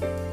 Bye.